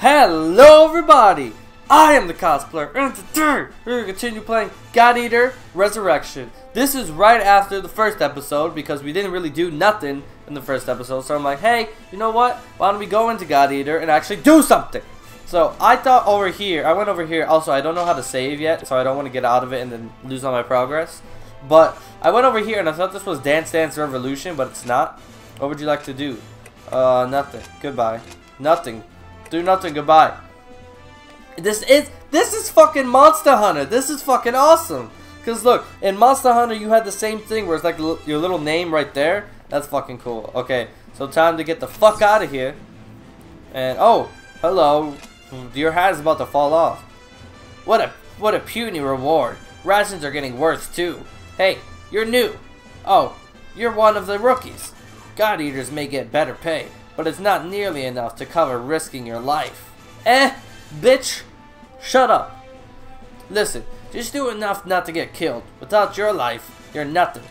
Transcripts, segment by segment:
Hello everybody! I am the cosplayer and today we're to continue playing God Eater Resurrection. This is right after the first episode because we didn't really do nothing in the first episode. So I'm like, hey, you know what? Why don't we go into God Eater and actually do something? So I thought over here, I went over here. Also, I don't know how to save yet, so I don't want to get out of it and then lose all my progress. But I went over here and I thought this was Dance Dance Revolution, but it's not. What would you like to do? Uh, nothing. Goodbye. Nothing. Do nothing. Goodbye. This is this is fucking Monster Hunter. This is fucking awesome. Cause look, in Monster Hunter you had the same thing where it's like your little name right there. That's fucking cool. Okay, so time to get the fuck out of here. And oh, hello. Your hat is about to fall off. What a what a puny reward. Rations are getting worse too. Hey, you're new. Oh, you're one of the rookies. God Eaters may get better pay, but it's not nearly enough to cover risking your life. Eh, bitch, shut up. Listen, just do enough not to get killed. Without your life, you're nothing.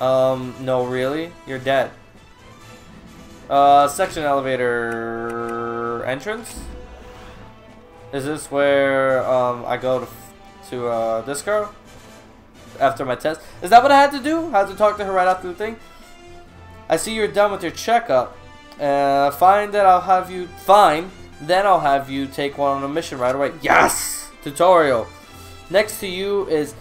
Um, no really? You're dead. Uh, section elevator entrance? Is this where, um, I go to, to, uh, this girl? After my test? Is that what I had to do? I had to talk to her right after the thing? I see you're done with your checkup. Uh, fine, I'll have you. Fine, then I'll have you take one on a mission right away. Yes! Tutorial. Next to you is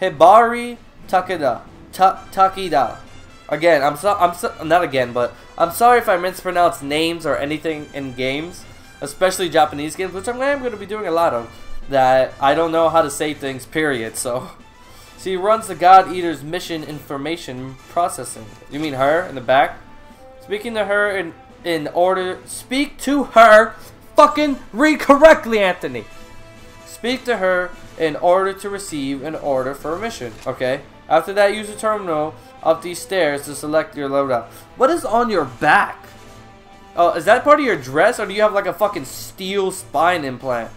Hibari Takeda. Ta Takeda. Again, I'm so I'm so not again, but I'm sorry if I mispronounce names or anything in games, especially Japanese games, which I'm, I'm going to be doing a lot of. That I don't know how to say things. Period. So. She runs the God Eater's mission information processing. You mean her in the back? Speaking to her in in order speak to her fucking read correctly, Anthony. Speak to her in order to receive an order for a mission. Okay. After that, use the terminal up these stairs to select your loadout. What is on your back? Oh, is that part of your dress, or do you have like a fucking steel spine implant?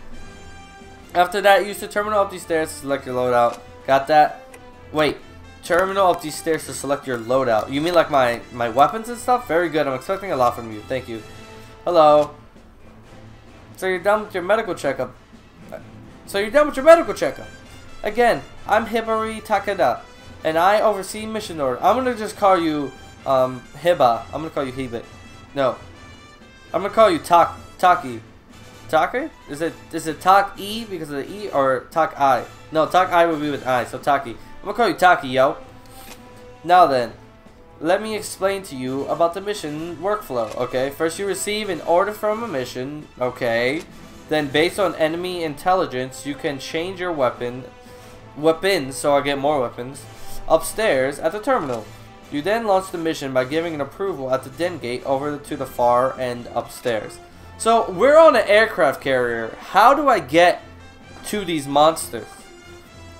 After that, use the terminal up these stairs to select your loadout. Got that? Wait. Terminal up these stairs to select your loadout. You mean like my, my weapons and stuff? Very good. I'm expecting a lot from you. Thank you. Hello. So you're done with your medical checkup. So you're done with your medical checkup. Again, I'm Hibari Takeda, and I oversee mission order. I'm gonna just call you um, Hiba. I'm gonna call you Hibit. No. I'm gonna call you Tak Taki. Taki? Is it is it Tak E because of the E or Tak I? No, Tak I would be with I, so Taki. I'm gonna call you Taki, yo. Now then, let me explain to you about the mission workflow, okay? First you receive an order from a mission, okay? Then based on enemy intelligence, you can change your weapon, weapons, so I get more weapons, upstairs at the terminal. You then launch the mission by giving an approval at the den gate over to the far end upstairs. So we're on an aircraft carrier. How do I get to these monsters?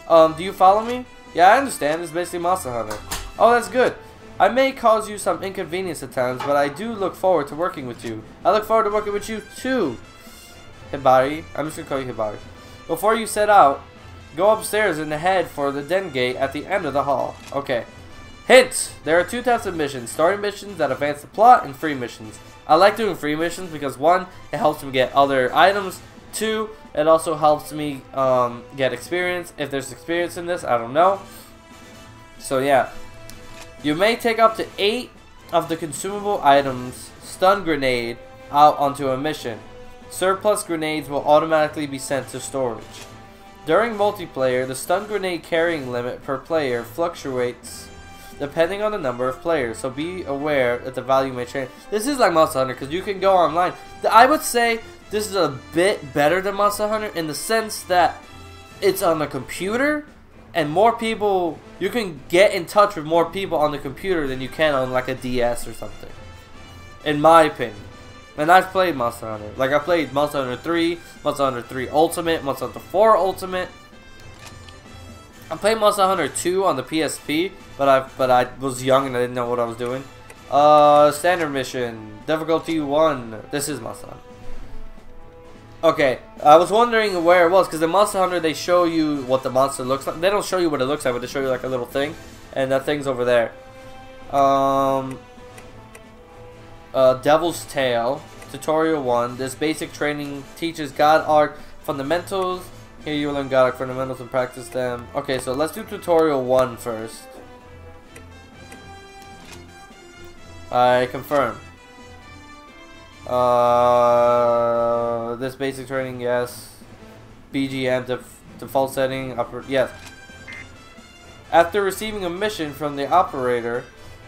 Um, do you follow me? Yeah, I understand. It's basically Monster Hunter. Oh, that's good. I may cause you some inconvenience at times, but I do look forward to working with you. I look forward to working with you too. Hibari. I'm just gonna call you Hibari. Before you set out, go upstairs and head for the den gate at the end of the hall. Okay. Hint! There are two types of missions. Story missions that advance the plot and free missions. I like doing free missions because one, it helps me get other items. Two, it also helps me um, get experience. If there's experience in this, I don't know. So yeah. You may take up to 8 of the consumable items, stun grenade, out onto a mission. Surplus grenades will automatically be sent to storage. During multiplayer, the stun grenade carrying limit per player fluctuates depending on the number of players, so be aware that the value may change. This is like Monster Hunter because you can go online. I would say this is a bit better than Monster Hunter in the sense that it's on the computer and more people you can get in touch with more people on the computer than you can on like a DS or something. In my opinion. And I've played Monster Hunter. Like I played Monster Hunter 3, Monster Hunter 3 Ultimate, Monster Hunter 4 Ultimate. I played Monster Hunter 2 on the PSP, but I but I was young and I didn't know what I was doing. Uh, standard mission, difficulty 1. This is Monster Hunter. Okay, I was wondering where it was, because in Monster Hunter they show you what the monster looks like. They don't show you what it looks like, but they show you like a little thing, and that thing's over there. Um, uh, Devil's Tail, Tutorial 1. This basic training teaches God Arc fundamentals. Here you will learn God fundamentals and practice them. Okay, so let's do Tutorial one first. I confirm. Uh, this basic training, yes. BGM def default setting, upper, yes. After receiving a mission from the operator,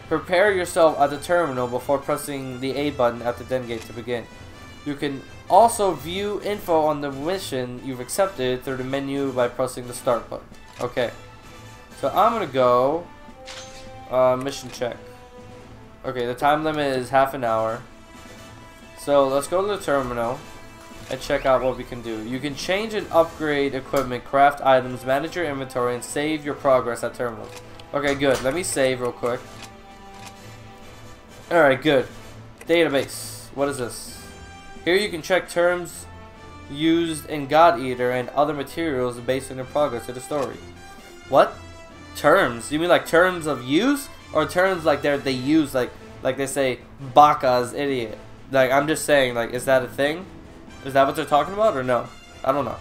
prepare yourself at the terminal before pressing the A button at the den gate to begin. You can also view info on the mission you've accepted through the menu by pressing the start button. Okay. So I'm gonna go uh, mission check. Okay, the time limit is half an hour. So let's go to the terminal and check out what we can do. You can change and upgrade equipment, craft items, manage your inventory, and save your progress at terminals. Okay, good. Let me save real quick. Alright, good. Database. What is this? Here you can check terms used in God Eater and other materials based on your progress of the story. What? Terms? You mean like terms of use? Or terms like they they use like like they say Baka's idiot? Like, I'm just saying, like, is that a thing? Is that what they're talking about or no? I don't know.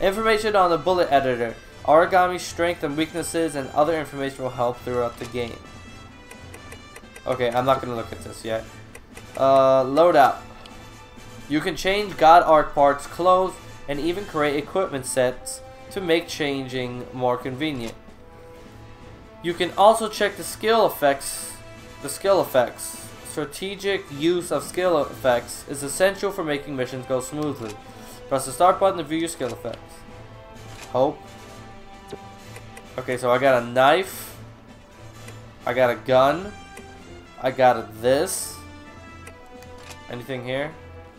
Information on the bullet editor. Origami strength and weaknesses and other information will help throughout the game. Okay, I'm not to look at this yet. Uh, loadout. You can change God Arc parts, clothes, and even create equipment sets to make changing more convenient. You can also check the skill effects, the skill effects. Strategic use of skill effects is essential for making missions go smoothly. Press the start button to view your skill effects. Hope. Okay, so I got a knife. I got a gun. I got a this. Anything here?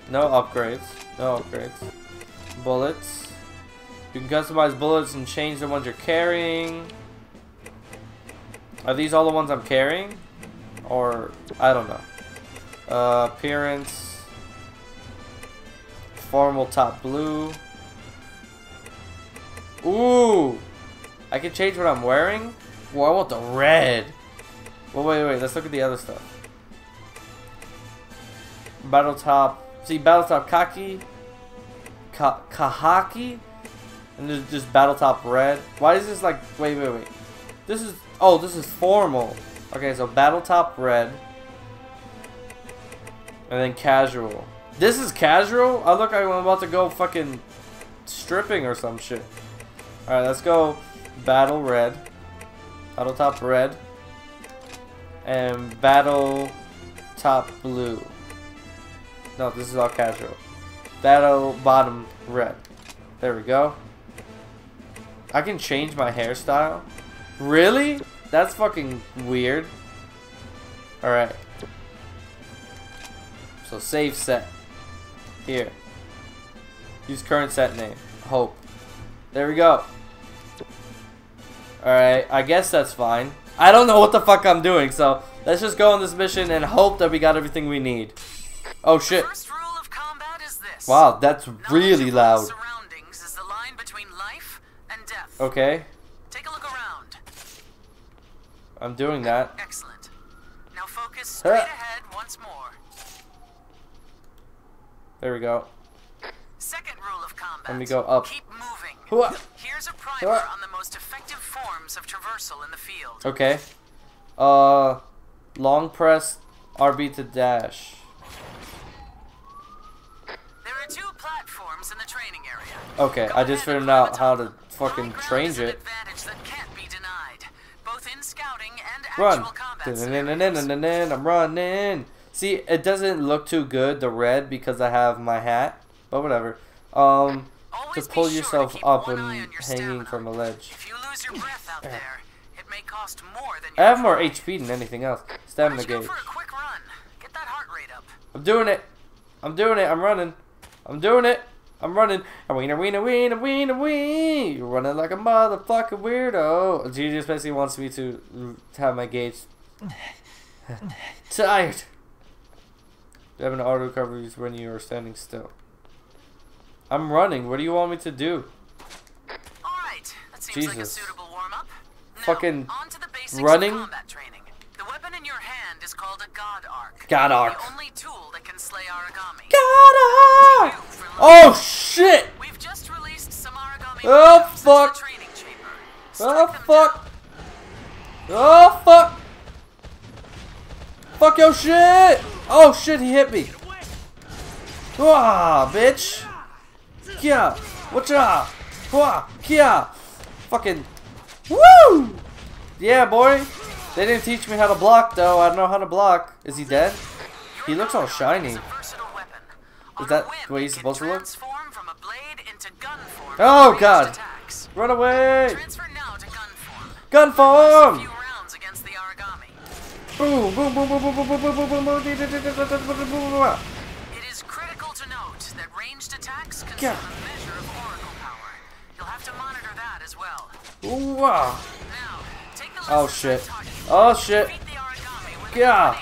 No upgrades. No upgrades. Bullets. You can customize bullets and change the ones you're carrying. Are these all the ones I'm carrying? or I don't know. Uh, appearance, formal top blue. Ooh, I can change what I'm wearing. Well, I want the red. Well, wait, wait. Let's look at the other stuff. Battle top. See, battle top khaki, Ka kahaki, and there's just battle top red. Why is this like? Wait, wait, wait. This is. Oh, this is formal. Okay, so battle top red. And then casual. This is casual? I look like I'm about to go fucking stripping or some shit. Alright, let's go battle red. Battle top red. And battle top blue. No, this is all casual. Battle bottom red. There we go. I can change my hairstyle? Really? That's fucking weird. Alright. So save set. Here. Use current set name. Hope. There we go. Alright, I guess that's fine. I don't know what the fuck I'm doing, so let's just go on this mission and hope that we got everything we need. Oh shit. Wow, that's really loud. Okay. Take a look around. I'm doing that. Excellent. Now focus straight ahead once more. There we go. Second rule of combat. Let me go up. Keep moving. Hooah. Here's a primer on the most effective forms of traversal in the field. Okay. Uh, long press RB to dash. There are two platforms in the training area. Okay, Go I just figured out how to fucking train it. advantage that can't be denied, both in scouting and Run. I'm running. See, it doesn't look too good, the red, because I have my hat. But whatever. Um, to Always pull sure yourself up and your hanging from a ledge. If you lose your breath out there, it may cost more than I have more. HP than anything else. Stamina don't you go gauge. for a quick run? Get that heart rate up. I'm doing it. I'm doing it. I'm running. I'm doing it. I'm running. A wiener, wiener, wiener, wiener, wee. You're running like a motherfucking weirdo. Just basically wants me to have my gauge tired. You have Having auto recoveries when you are standing still. I'm running. What do you want me to do? All right, that seems like a Jesus. suitable warm up. Now, Fucking on to the basics running? Of combat training. The weapon in your hand is called a God Arc. God Arc. Oh shit! We've just released some Aragami Oh, fuck. training chamber. Oh fuck! Oh fuck! Fuck your shit! Oh shit, he hit me! Ah, bitch! Kia! Whatcha? Wah! Kia! Fucking. Woo! Yeah, boy! They didn't teach me how to block though. I don't know how to block. Is he dead? He looks all shiny. Is that the way can supposed to look? Transform from a blade into gun form Oh, God. attacks. Run away! Transfer now to gun form. Gun form! few rounds against the Aragami. Boom! Boom! Boom! Boom! Boom! Boom! Boom! Boom! Boom! Boom! Boom! Boom! Boom! Boom! It is critical to note that ranged attacks consume Yeah. a measure of oracle power. You'll have to monitor that as well. Ooh, wow. Now, take the Oh, shit. I've taught you. Oh shit! Defeat the Aragami with Yeah.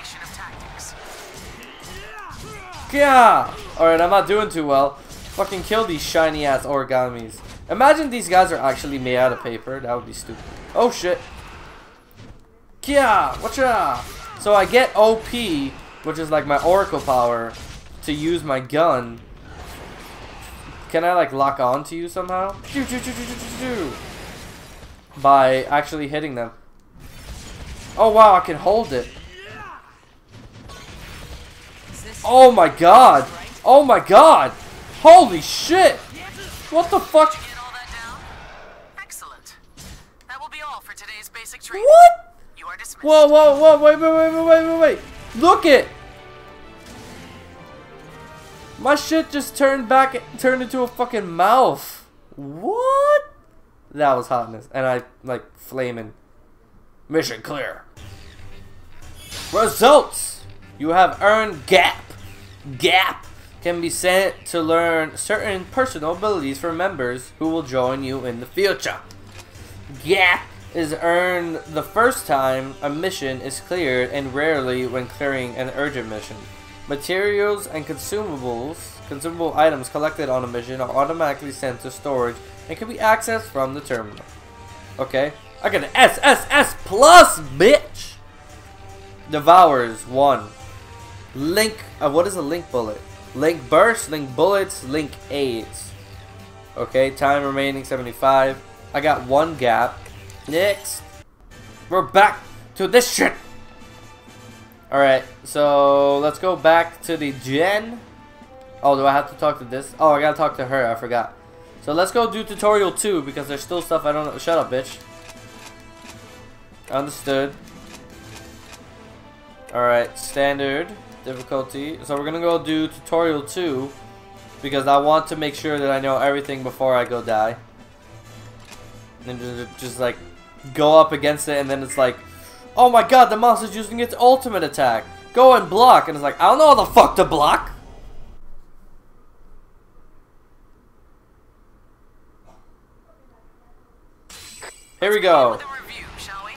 Yeah! Alright, I'm not doing too well. Fucking kill these shiny ass origamis. Imagine these guys are actually made out of paper. That would be stupid. Oh shit. Kia! Whatcha? So I get OP, which is like my oracle power, to use my gun. Can I like lock on to you somehow? By actually hitting them. Oh wow, I can hold it. Oh my god! Oh my god! Holy shit! What the fuck? Get all that down? Excellent. That will be all for today's basic. What? You are dismissed. Whoa, whoa, whoa, wait, wait, wait, wait, wait, wait, wait. Look it! My shit just turned back, turned into a fucking mouth. What? That was hotness. And I, like, flaming. Mission clear. Results! You have earned GAP. GAP can be sent to learn certain personal abilities for members who will join you in the future. Gap is earned the first time a mission is cleared and rarely when clearing an urgent mission. Materials and consumables, consumable items collected on a mission are automatically sent to storage and can be accessed from the terminal. Okay, I got an S S S plus, bitch. Devours one. Link. Uh, what is a link bullet? Link burst, link bullets, link aids. Okay, time remaining 75. I got one gap. Next. We're back to this shit. Alright, so let's go back to the gen. Oh, do I have to talk to this? Oh, I gotta talk to her. I forgot. So let's go do tutorial 2 because there's still stuff I don't know. Shut up, bitch. Understood. Alright, standard difficulty. So we're gonna go do tutorial 2 because I want to make sure that I know everything before I go die. And just, just like go up against it and then it's like, oh my god, the monster's using its ultimate attack. Go and block. And it's like, I don't know how the fuck to block. Here we go. Review, shall we?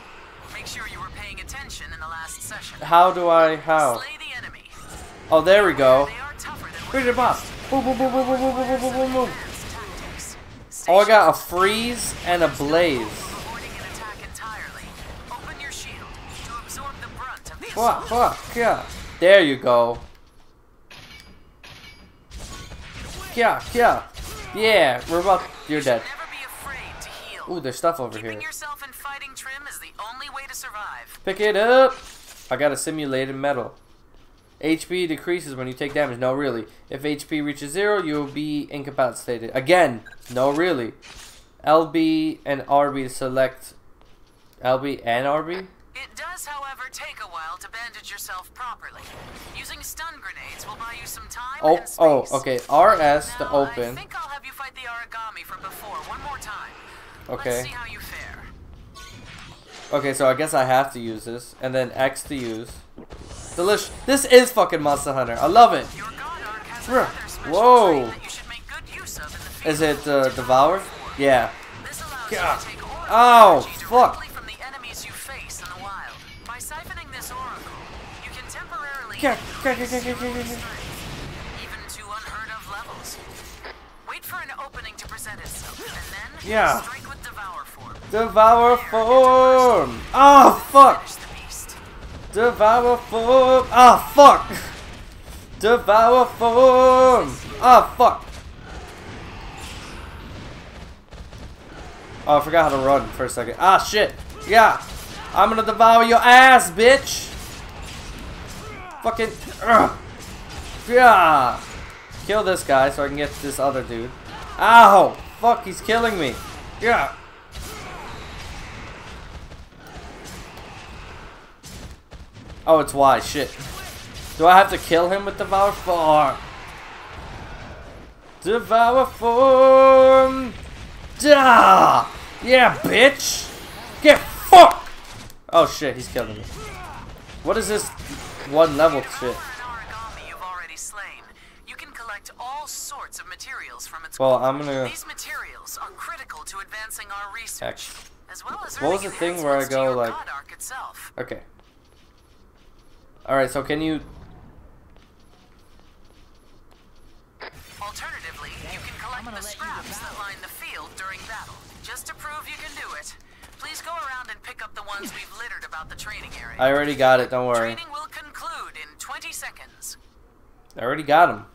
Make sure you were paying attention in the last session. How do I, how? Slay the enemy. Oh, there we go. They are tougher than Where's your boss? Boom, boom, boom, boom, boom, boom, boom, boom, boom, boom, boom. advanced tactics. Oh, I got a freeze and a blaze. Avoiding an attack entirely. Open your shield to absorb the brunt of the Fuck, fuck, yeah. There you go. Yeah, yeah. Yeah, we're about. You're dead. Never be afraid to heal. Ooh, there's stuff over Keeping here. yourself in fighting trim is the only way to survive. Pick it up. I got a simulated metal. HP decreases when you take damage. No, really. If HP reaches zero, you'll be incapacitated. Again, no, really. LB and RB to select. LB and RB? It does, however, take a while to bandage yourself properly. Using stun grenades will buy you some time Oh, and oh, space. oh, okay. RS to Now, I open. think I'll have you fight the Aragami from before one more time. Okay. Let's see how you fare. Okay, so I guess I have to use this, and then X to use. Delicious. This is fucking Monster Hunter. I love it. Whoa. Is it uh, Devour? Yeah. God. Oh, fuck. Even to unheard of levels. Wait for an opening to present itself, and then yeah. strike with devour form. Devour form! Oh fuck! Devour form! Ah, fuck! Devour form! Ah, fuck! Oh, I forgot how to run for a second. Ah, shit! Yeah! I'm gonna devour your ass, bitch! Fucking... Ugh. Yeah! Kill this guy so I can get this other dude. Ow! Fuck, he's killing me! Yeah! Oh, it's Y. Shit. Do I have to kill him with Devour Form? Devour Form! Da! Yeah, bitch! Get fucked! Oh shit, he's killing me. What is this one level shit? you've already slain. You can collect all sorts of materials from its Well. I'm gonna- These materials are critical to advancing our research. Heck. As well as What was the thing where I go, like- God Arc itself. Okay. Alright, so can you... Alternatively, you can collect the scraps that line the field during battle. Just to prove you can do it, please go around and pick up the ones we've littered about the training area. I already got it, don't worry. Training will conclude in 20 seconds. I already got them.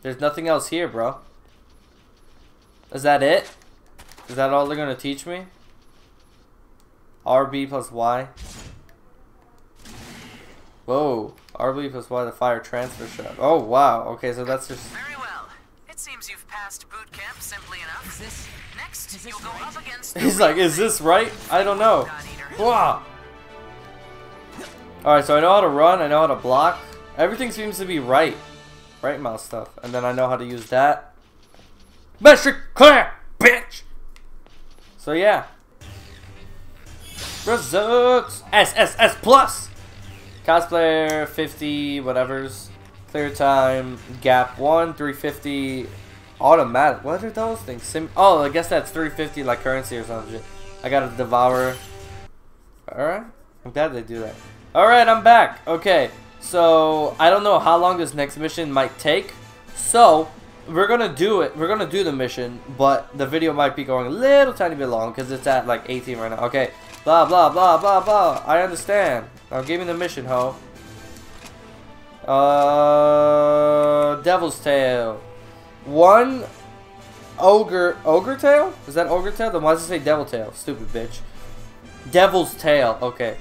There's nothing else here, bro. Is that it? Is that all they're gonna teach me? RB plus Y. Whoa. our belief plus why the fire transfer shot. Oh, wow. Okay, so that's just... Very well. It seems you've passed boot camp simply enough. this- Next, is this you'll go up against the He's like, is this right? I don't know. God Wow. Alright, so I know how to run, I know how to block. Everything seems to be right. Right mouse stuff. And then I know how to use that. Metric clear, bitch! So yeah. Results! SSS plus! Cosplayer 50 whatevers. Clear time, gap 1, 350 automatic. What are those things? Sim oh, I guess that's 350 like currency or something. I got a devourer. Alright. I'm glad they do that. Alright, I'm back. Okay. So, I don't know how long this next mission might take. So, we're gonna do it. We're gonna do the mission, but the video might be going a little tiny bit long because it's at like 18 right now. Okay. Blah, blah, blah, blah, blah. I understand. Now give me the mission, ho. Uh, Devil's Tail. One ogre, ogre tail? Is that ogre tail? Then why does it say devil tail? Stupid bitch. Devil's tail. Okay.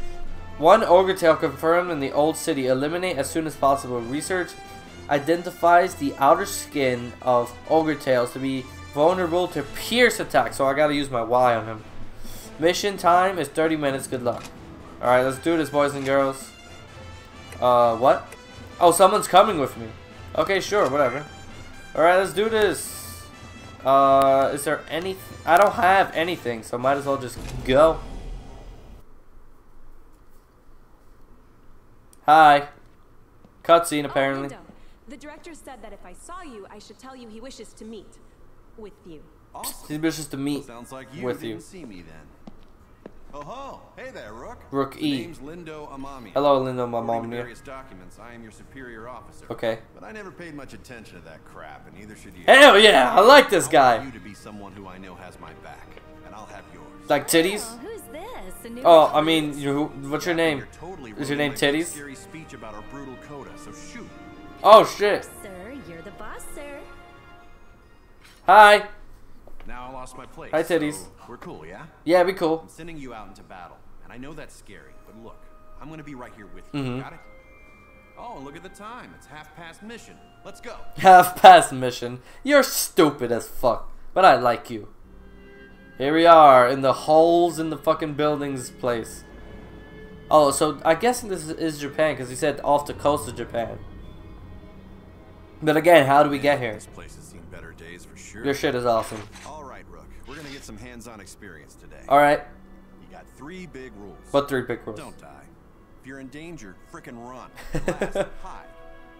One ogre tail confirmed in the old city. Eliminate as soon as possible. Research identifies the outer skin of ogre tails to be vulnerable to pierce attack. So I gotta use my Y on him. Mission time is 30 minutes. Good luck. Alright, let's do this, boys and girls. Uh, what? Oh, someone's coming with me. Okay, sure, whatever. Alright, let's do this. Uh, is there any... I don't have anything, so might as well just go. Hi. Cutscene, Oh, apparently. Lindow. The director said that if I saw you, I should tell you he wishes to meet with you. Awesome. He wishes to meet Sounds like you with didn't you. see me then. Oh ho! Hey there, Rook. Rook The E. name's Lindow Amami. Hello, Lindow According to Mamamia. various documents, I am your superior officer. Okay. But I never paid much attention to that crap, and neither should you. Hell yeah, I like this I guy. want you to be someone who I know has my back, and I'll have yours. Like titties? Oh, who's this? A Oh, I mean, you, what's your name? You're totally Is your name my Titties? Scary speech about our brutal coda. So shoot. Oh shit. Sir, you're the boss, sir. Hi. Now I lost my place. Hi, Titties. so we're cool, yeah? Yeah, be cool. I'm sending you out into battle, and I know that's scary, but look, I'm gonna be right here with you. Mhm. Got it? Oh, look at the time. It's half past mission. Let's go. Half past mission. You're stupid as fuck. But I like you. Here we are in the holes in the fucking buildings place. Oh, so I guess this is, is Japan because he said off the coast of Japan. But again, how do we get here? This place has seen better days for sure. Your shit is awesome. All right, Rook. We're gonna get some hands-on experience today. Alright, You got three big rules. what three big rules? Don't die. If you're in danger, frickin' run. Last, hide.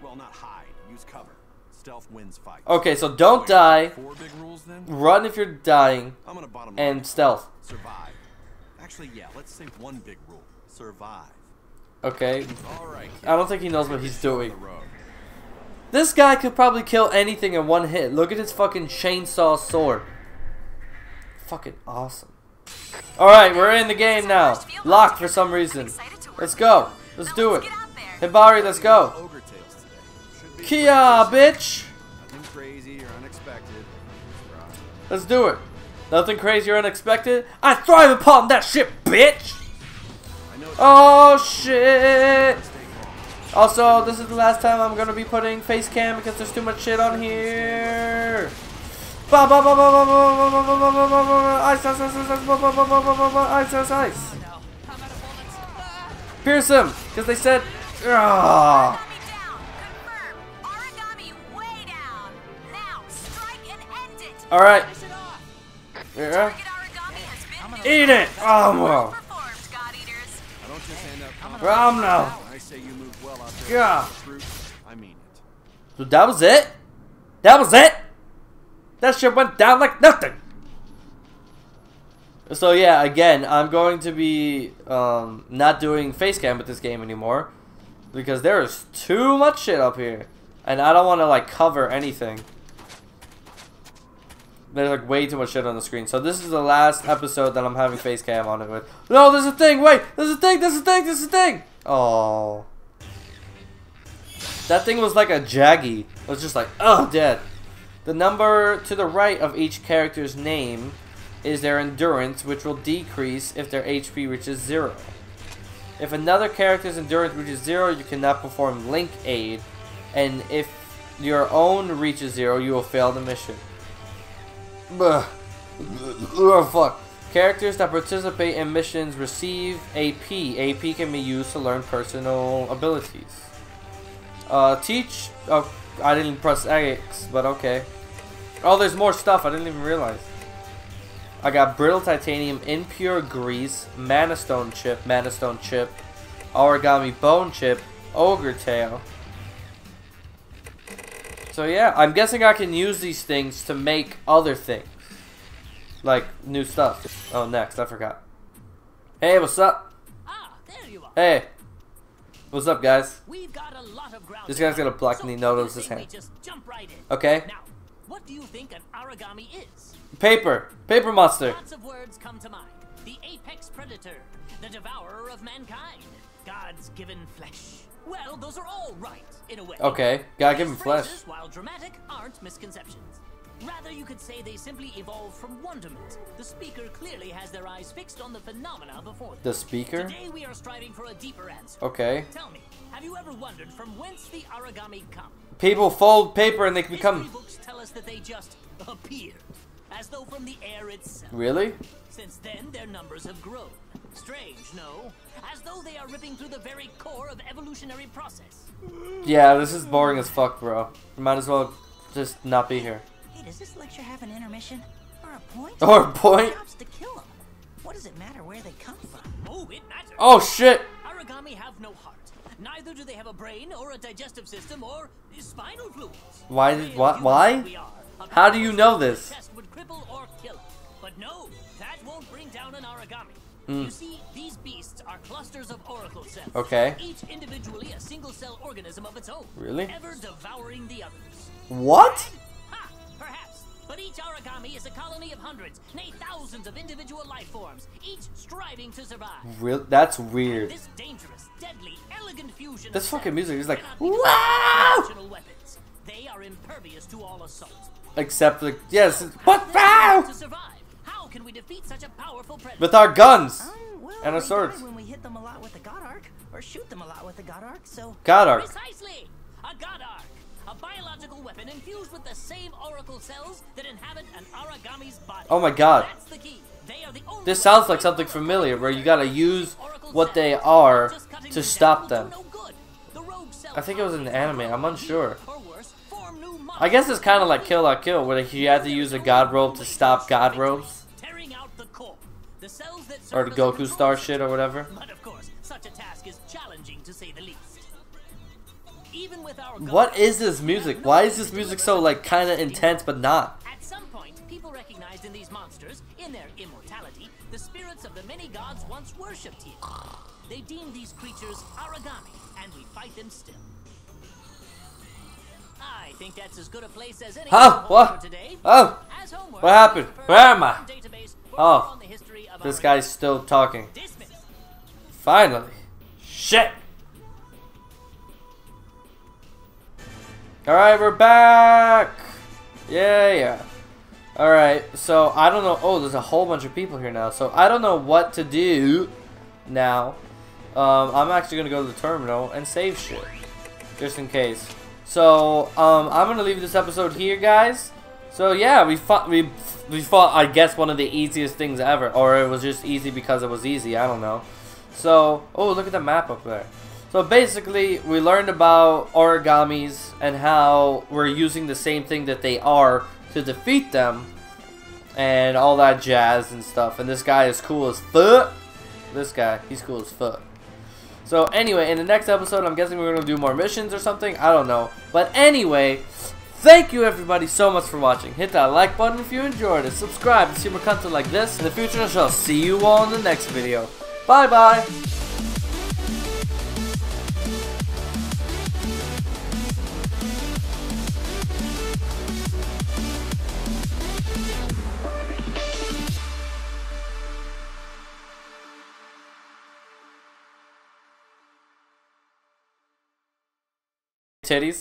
Well, not hide. Use cover. Stealth wins fights. Okay, so don't Wait, die, Four big rules then. run if you're dying, I'm gonna bottom and line. stealth. survive. Actually, yeah. Let's say one big rule. Survive. Okay. All right. I don't think he knows what he's doing. This guy could probably kill anything in one hit. Look at his fucking chainsaw sword. Fucking awesome. Alright, we're in the game now. Locked for some reason. Let's go. Let's do it. Hibari, let's go. Ogre tails today. Should be Kia, bitch! Nothing crazy or unexpected. Let's do it. Nothing crazy or unexpected. I thrive upon that shit, bitch. I know it's Oh shit. Also, this is the last time I'm gonna be putting face cam because there's too much shit on here. Ba ba ba ba ba ba ba ba ba ba ba ba ice ice ice ice ice ba ba ba ba ba ba ba ice ice ice. I'm out of. Ah! Pierce him, because they said. Ah. Aragami down. Confirm. Aragami way down. Now, strike and end it. All right. Finish it off. Yeah. Target Aragami has been Eat it. Oh well. performed, God Eaters. I don't just hand out comments. Ram now. When I say you moved well out there. Yeah. with the troops, I mean it. So that was it. That was it. That shit went down like nothing. So yeah, again, I'm going to be um, not doing face cam with this game anymore because there is too much shit up here, and I don't want to like cover anything. There's like way too much shit on the screen. So this is the last episode that I'm having face cam on it with. No, there's a thing. Wait, there's a thing. There's a thing. There's a thing. Oh. That thing was like a jaggy. It was just like, oh, dead. The number to the right of each character's name is their endurance, which will decrease if their HP reaches zero. If another character's endurance reaches zero, you cannot perform Link Aid, and if your own reaches zero, you will fail the mission. Bruh. Oh, fuck. Characters that participate in missions receive AP. AP can be used to learn personal abilities. Uh, teach. Oh, I didn't press X, but okay. Oh, there's more stuff. I didn't even realize. I got brittle titanium, impure grease, mana stone chip, mana stone chip, origami bone chip, ogre tail. So yeah, I'm guessing I can use these things to make other things, like new stuff. Oh, next I forgot. Hey, what's up? Ah, there you are. Hey, what's up, guys? We've got a lot of ground. This guy's got a cover, black so notice his hand. just jump right. Okay. Now, what do you think an origami is? Paper, paper monster. Lots of words come to mind. The apex predator, the devourer of mankind, God's given flesh. Well, those are all right, in a way. Okay, gotta give him flesh. while dramatic, aren't misconceptions. Rather, you could say they simply evolved from wonderment. The speaker clearly has their eyes fixed on the phenomena before them. The speaker? Today we are striving for a deeper answer. Okay. Tell me, have you ever wondered from whence the Aragami come? People fold paper and they can History become. books tell us that they just appeared, as though from the air itself. Really? Since then, their numbers have grown. Strange, no? As though they are ripping through the very core of evolutionary process. Yeah, this is boring as fuck, bro. Might as well just not be here. Hey, does this lecture have an intermission? Or a point? Or a point? To kill them. What does it matter where they come from? Oh, it matters. Oh shit! Aragami have no heart. Neither do they have a brain or a digestive system or spinal fluids. Why Frail did- wha- why? that we are, a How do you know powerful this? test would cripple or kill. But no, that won't bring down an Aragami. Hmm. You see, these beasts are clusters of oracle cells. Okay. Each individually a single cell organism of its own. Really? Ever devouring the others. What? Ha! Perhaps. But each Aragami is a colony of hundreds, nay thousands of individual life forms, each striving to survive. Real? That's weird. This dangerous, deadly, elegant fusion. This fucking music is like, cannot be defeated wow! with weapons. They are impervious to all assault. Except the yes, How but does it wow! to survive? How can we defeat such a powerful predator? With our guns Um, well, and our they swords. when we hit them a lot with the God Arc, or shoot them a lot with the God Arc, so... Goddard. Precisely! A God Arc! A biological weapon infused with the same oracle cells that inhabit an Aragami's body. Oh my god. That's the key. They are the only This sounds like something familiar, where you gotta use what they are to stop them. will do no good. The rogue cell I think it was in the anime, I'm unsure. Or worse, form new I guess it's kind of like. Kill La Kill, where you have to use a God robe to stop God robes. Tearing out the core. The cells that Or the Goku Star shit or whatever. But of course, such a task is challenging to say the least. Even with our God, is this music? Why is this music so like kind of intense but not? At some point, people recognized in these monsters, in their immortality, the spirits of the many gods once worshipped here. They deemed these creatures Aragami, and we fight them still. I think that's as good a place as any Huh? for What? today. Oh, homework, What happened? Where am I? to the database for Oh. more on the history of this guy's still talking. Dismiss. Finally. Shit. Alright, we're back. Yeah, yeah. Alright, so I don't know. Oh, there's a whole bunch of people here now. So I don't know what to do now. Um, I'm actually going to go to the terminal and save shit. Just in case. So, um, I'm going to leave this episode here, guys. So, yeah, we fought, we, we fought, I guess, one of the easiest things ever. Or it was just easy because it was easy. I don't know. So, oh, look at the map up there. So basically, we learned about origamis and how we're using the same thing that they are to defeat them. And all that jazz and stuff. And this guy is cool as fuck. This guy, he's cool as fuck. So anyway, in the next episode, I'm guessing we're going to do more missions or something. I don't know. But anyway, thank you everybody so much for watching. Hit that like button if you enjoyed it. Subscribe to see more content like this in the future. I shall see you all in the next video. Bye bye. Titties.